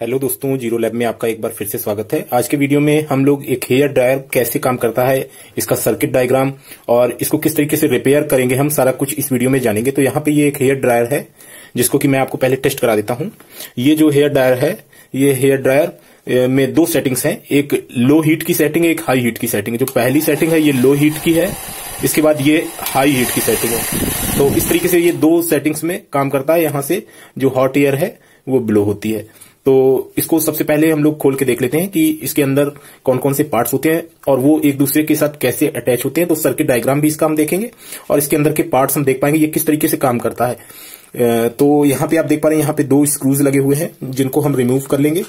Hello दोस्तों, zero lab में आपका एक बार फिर से स्वागत है। आज के वीडियो में हम लोग एक हेयर ड्रायर कैसे काम करता है, इसका सर्किट डायग्राम और इसको किस तरीके से रिपेयर करेंगे हम सारा कुछ इस वीडियो में जानेंगे। तो यहाँ पे ये एक हेयर ड्रायर है, जिसको कि मैं आपको पहले टेस्ट करा देता हूँ। ये जो हेयर ड्रायर है, ये हेयर ड्रायर में दो सेटिंग्स हैं। एक लो हीट की सेटिंग, एक हाई हीट की सेटिंग। जो पहली सेटिंग है, ये लो हीट की है, इसके बाद ये हाई हीट की सेटिंग है। तो इस तरीके से ये दो सेटिंग्स में काम करता है। यहाँ से जो हॉट एयर है, वो ब्लो होती है। तो इसको सबसे पहले हम लोग खोल के देख लेते हैं कि इसके अंदर कौन कौन से पार्ट्स होते हैं और वो एक दूसरे के साथ कैसे अटैच होते हैं। तो सर्किट डायग्राम भी इसका हम देखेंगे और इसके अंदर के पार्ट्स हम देख पाएँगे ये किस तरीके से काम करता है। तो यहाँ पे आप देख पा रहे हैं, यहाँ पे दो स्क्रूज लगे हुए हैं जिनको हम रिमूव कर लेंगे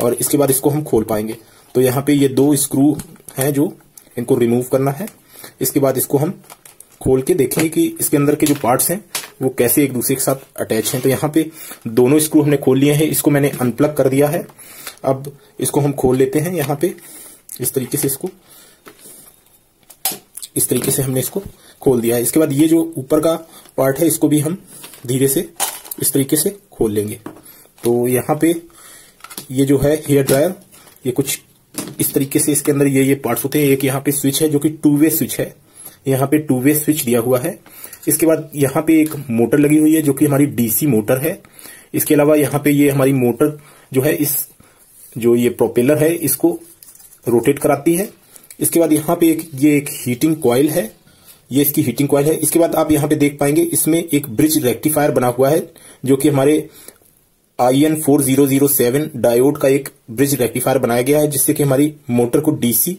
और इसके बाद इसको हम खोल पाएँगे। तो यहाँ पे ये दो स्क्रू हैं जो इनको रिमूव करना है। इसके बाद इसको हम खोल के देखेंगे कि इसके अंदर के जो पार्ट्स हैं वो कैसे एक दूसरे के साथ अटैच हैं? तो यहाँ पे दोनों स्क्रू हमने खोल लिए हैं। इसको मैंने अनप्लग कर दिया है। अब इसको हम खोल लेते हैं यहाँ पे। इस तरीके से इसको इस तरीके से हमने इसको खोल दिया है। इसके बाद ये जो ऊपर का पार्ट है, इसको भी हम धीरे से इस तरीके से खोल लेंगे। तो यहाँ पे ये जो है हेयर ड्रायर ये कुछ इस तरीके से इसके अंदर ये ये पार्ट्स होते हैं। एक यहाँ पे स्विच है जो कि टू वे स्विच है। यहाँ पे टू वे स्विच दिया हुआ है। इसके बाद यहाँ पे एक मोटर लगी हुई है, जो कि हमारी डीसी मोटर है। इसके अलावा यहाँ पे ये हमारी मोटर जो है, इस, जो ये प्रोपेलर है, इसको रोटेट कराती है। इसके बाद यहाँ पे एक, ये एक हीटिंग कॉयल है। ये इसकी हीटिंग कॉयल है। इसके बाद आप यहाँ पे देख पाएँगे, इसमें एक ब्रिज रेक्टिफायर बना हुआ है, जो कि हमारे I N four zero zero seven diode का एक ब्रिज रेक्टिफायर बनाया गया है, जिससे कि हमारी मोटर को डीसी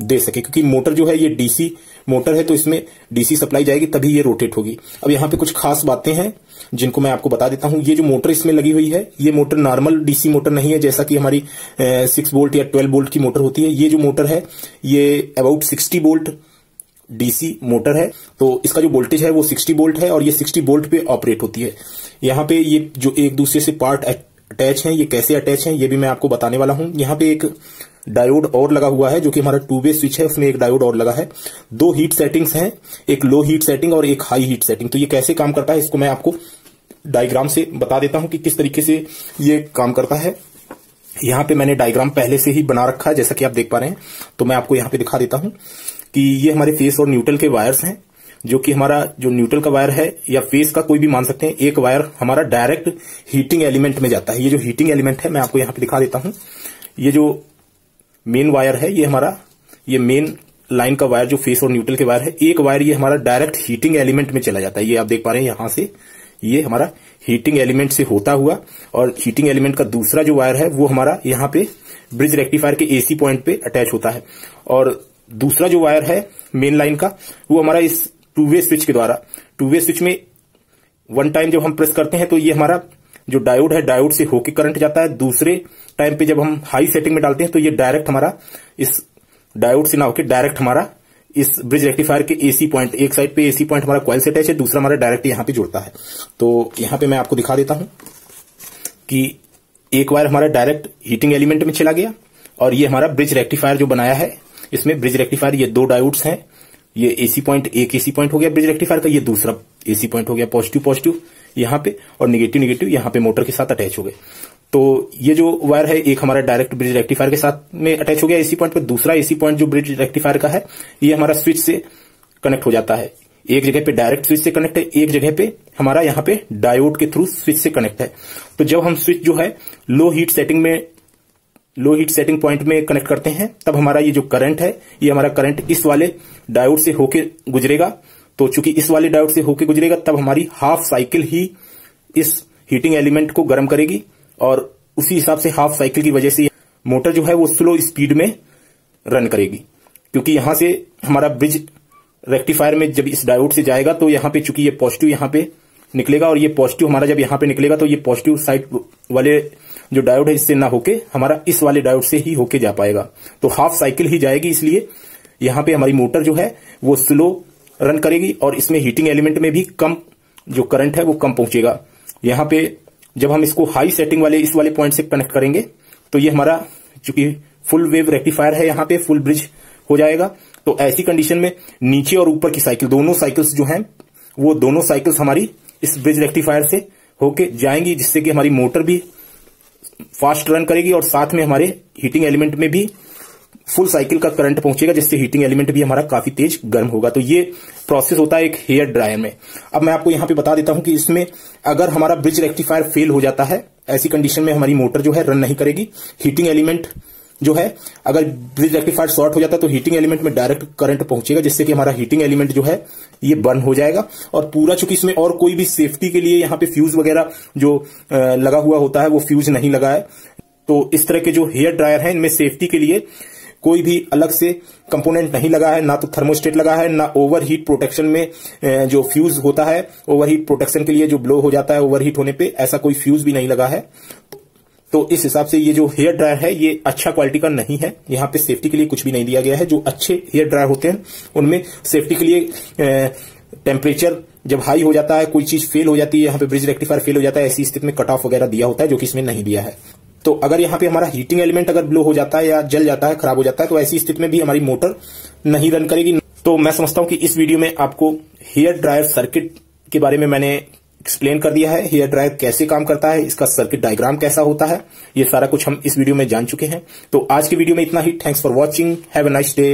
दे सके, क्योंकि मोटर जो है ये डीसी मोटर है तो इसमें डीसी सप्लाई जाएगी, तभी ये रोटेट होगी। अब यहाँ पे कुछ खास बातें हैं, जिनको मैं आपको बता देता हूँ। ये जो मोटर इसमें लगी हुई है, ये मोटर नॉर्मल डीसी मोटर नहीं है, जैसा कि हमारी सिक्स बोल्ट या ट्वेल्व बोल्ट की मोटर होती है। ये जो मोटर है, ये about sixty volt DC motor है तो इसका जो वोल्टेज है, वो 60 वोल्ट है, और ये 60 वोल्ट पे ऑपरेट होती है। यहाँ पे ये जो एक दूसरे से पार्ट अटैच हैं, ये कैसे अटैच हैं, ये भी मैं आपको बताने वाला हूँ। यहाँ पे एक डायोड और लगा हुआ है, जो कि हमारा टू वे स्विच है, उसमें एक डायोड और लगा है। दो हीट सेटिंग्स हैं, एक लो हीट सेटिंग और एक हाई हीट सेटिंग तो ये कैसे काम करता है, इसको मैं आपको डायग्राम से बता देता हूँ कि किस तरीके से ये काम करता है। यहाँ पे मैंने डायग्राम पहले से ही बना रखा है, जैसा कि आप देख पा रहे हैं। तो मैं आपको यहाँ पे दिखा देता हूँ कि ये हमारे फेस और न्यूट्रल के वायर्स हैं, जो कि हमारा, जो न्यूट्रल का वायर है, या फेस का कोई भी मान सकते हैं, एक वायर हमारा डायरेक्ट हीटिंग एलिमेंट में जाता है। ये जो हीटिंग एलिमेंट है, मैं आपको यहाँ पे दिखा देता हूँ। ये जो मेन वायर है, ये हमारा, ये मेन लाइन का वायर जो फेस और न्यूट्रल के वायर है, एक वायर ये हमारा डायरेक्ट हीटिंग एलिमेंट में चला जाता है। ये आप देख पा रहे हैं यहाँ से, ये हमारा हीटिंग एलिमेंट से होता हुआ, और हीटिंग एलिमेंट का दूसरा जो वायर है, वो हमारा यहाँ पे ब्रिज रेक्टिफायर के एसी पॉइंट पे अटैच होता है। और दूसरा जो वायर है मेन लाइन का, वो हमारा इस टू वे स्विच के द्वारा टू वे स्विच में वन टाइम जब हम प्रेस करते हैं तो ये हमारा जो डायोड है डायोड से होके करंट जाता है। दूसरे टाइम पे जब हम हाई सेटिंग में डालते हैं तो ये डायरेक्ट हमारा इस डायोड से ना होकर डायरेक्ट हमारा इस ब्रिज रेक्टिफायर के एसी पॉइंट एक साइड पे एसी पॉइंट हमारा क्वाइल से अटैच है, दूसरा हमारा डायरेक्ट यहाँ पे जुड़ता है। तो यहाँ पे मैं आपको दिखा देता हूँ कि एक वायर हमारा डायरेक्ट हीटिंग एलिमेंट में चला गया और ये हमारा ब्रिज रेक्टिफायर जो बनाया है, इसमें ब्रिज रेक्टिफायर ये दो डायोड्स हैं। ये एसी पॉइंट एक एसी पॉइंट हो गया ब्रिज रेक्टिफायर का, ये दूसरा एसी पॉइंट हो गया पॉजिटिव पॉजिटिव यहाँ पे और निगेटिव निगेटिव यहाँ पे मोटर के साथ अटैच हो गए। तो ये जो वायर है, एक हमारा डायरेक्ट ब्रिज रेक्टिफायर के साथ में अटैच हो गया एसी पॉइंट पर दूसरा एसी पॉइंट जो ब्रिज रेक्टिफायर का है, ये हमारा स्विच से कनेक्ट हो जाता है। एक जगह पे डायरेक्ट स्विच से कनेक्ट है, एक जगह पे हमारा यहाँ पे डायोड के थ्रू स्विच से कनेक्ट है। तो जब हम स्विच जो है लो हीट सेटिंग में लो हीट सेटिंग पॉइंट में कनेक्ट करते हैं, तब हमारा ये जो करंट है, ये हमारा करंट इस वाले डायोड से होके गुजरेगा। तो चूँकि इस वाले डायोड से होके गुजरेगा, तब हमारी हाफ़ साइकिल ही इस हीटिंग एलिमेंट को गर्म करेगी और उसी हिसाब से हाफ़ साइकिल की वजह से मोटर जो है वो स्लो स्पीड में रन करेगी। क्योंकि यहाँ से हमारा ब्रिज रेक्टिफायर में जब इस डायोड से जाएगा तो यहाँ पे चूँकि ये पॉजिटिव यहाँ पे निकलेगा और ये पॉजिटिव हमारा जब यहाँ पे निकलेगा तो ये पॉजिटिव साइड वाले जो डायोड है, इससे ना होके हमारा इस वाले डायोड से ही होके जा पाएगा। तो हाफ़ साइकिल ही जाएगी, इसलिए यहाँ पे हमारी मोटर जो है वो स्लो रन करेगी और इसमें हीटिंग एलिमेंट में भी कम जो करंट है वो कम पहुंचेगा। यहाँ पे जब हम इसको हाई सेटिंग वाले, इस वाले पॉइंट से कनेक्ट करेंगे तो ये हमारा चूँकि फुल वेव रेक्टिफायर है, यहाँ पे फुल ब्रिज हो जाएगा। तो ऐसी कंडीशन में नीचे और ऊपर की साइकिल दोनों साइकिल्स जो हैं, वो दोनों साइकिल्स हमारी इस ब्रिज रेक्टिफायर से होके जाएँगी, जिससे कि हमारी मोटर भी फास्ट रन करेगी और साथ में हमारे हीटिंग एलिमेंट में भी फुल साइकिल का करंट पहुंचेगा, जिससे हीटिंग एलिमेंट भी हमारा काफ़ी तेज गर्म होगा। तो ये प्रोसेस होता है एक हेयर ड्रायर में। अब मैं आपको यहाँ पे बता देता हूँ कि इसमें अगर हमारा ब्रिज रेक्टिफायर फेल हो जाता है, ऐसी कंडीशन में हमारी मोटर जो है रन नहीं करेगी। हीटिंग एलिमेंट जो है, अगर ब्रिज रेक्टिफायर शॉर्ट हो जाता है तो हीटिंग एलिमेंट में डायरेक्ट करंट पहुंचेगा, जिससे कि हमारा हीटिंग एलिमेंट जो है, ये बर्न हो जाएगा। और पूरा चूँकि इसमें और कोई भी सेफ्टी के लिए यहाँ पे फ्यूज वगैरह जो लगा हुआ होता है, वो फ्यूज नहीं लगा है। तो इस तरह के जो हेयर ड्रायर है, इनमें सेफ्टी के लिए कोई भी अलग से कंपोनेंट नहीं लगा है, ना तो थर्मोस्टेट लगा है, ना ओवर हीट प्रोटेक्शन में जो फ्यूज होता है ओवर हीट प्रोटेक्शन के लिए जो ब्लो हो जाता है ओवर हीट होने पे ऐसा कोई फ्यूज भी नहीं लगा है। तो इस हिसाब से ये जो हेयर ड्रायर है, ये अच्छा क्वालिटी का नहीं है। यहाँ पे सेफ्टी के लिए कुछ भी नहीं दिया गया है। जो अच्छे हेयर ड्रायर होते हैं, उनमें सेफ्टी के लिए टेम्परेचर जब हाई हो जाता है, कोई चीज़ फेल हो जाती है, यहाँ पे ब्रिज रेक्टिफायर फेल हो जाता है, ऐसी स्थिति में कट ऑफ़ वगैरह दिया होता है, जो कि इसमें नहीं दिया है। तो अगर यहाँ पे हमारा हीटिंग एलिमेंट अगर ब्लो हो जाता है या जल जाता है, खराब हो जाता है तो ऐसी स्थिति में भी हमारी मोटर नहीं रन करेगी। तो मैं समझता हूँ कि इस वीडियो में आपको हेयर ड्रायर सर्किट के बारे में मैंने एक्सप्लेन कर दिया है। हेयर ड्रायर कैसे काम करता है, इसका सर्किट डायग्राम कैसा होता है, ये सारा कुछ हम इस वीडियो में जान चुके हैं। तो आज के वीडियो में इतना ही। Thanks for watching have a nice day